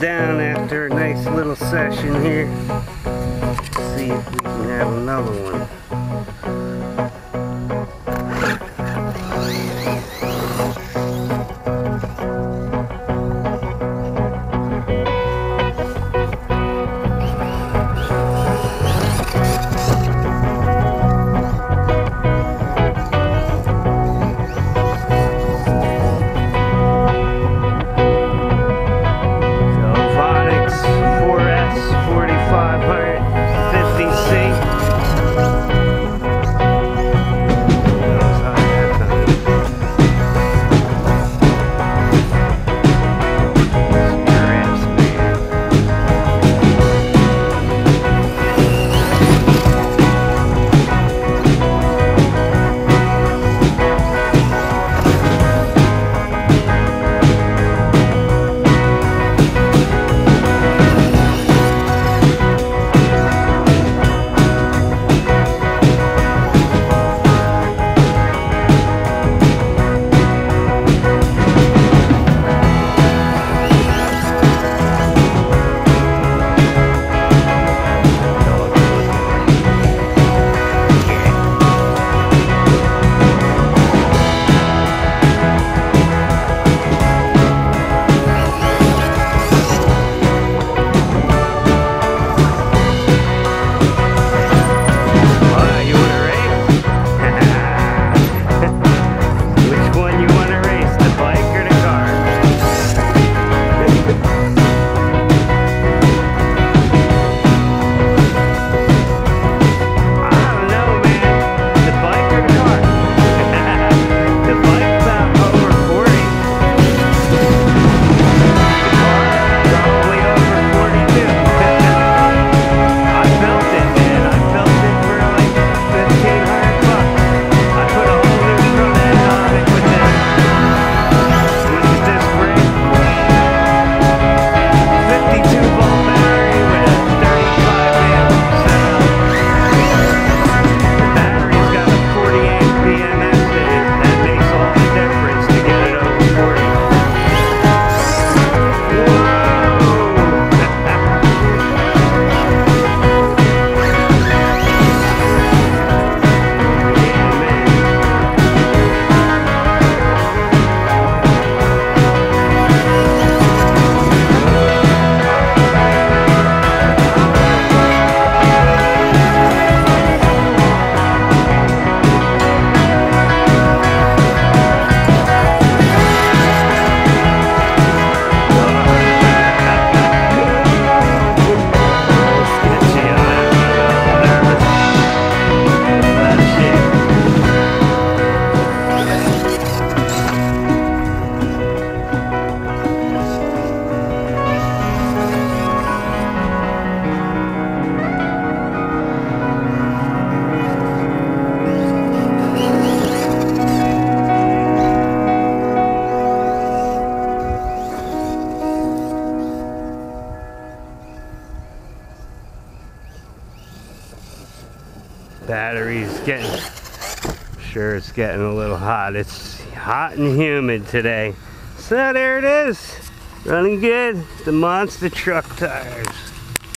down after a nice little session here. Let's see if we can have another one. Battery's getting, sure it's getting a little hot. It's hot and humid today. So there it is, running good, the monster truck tires.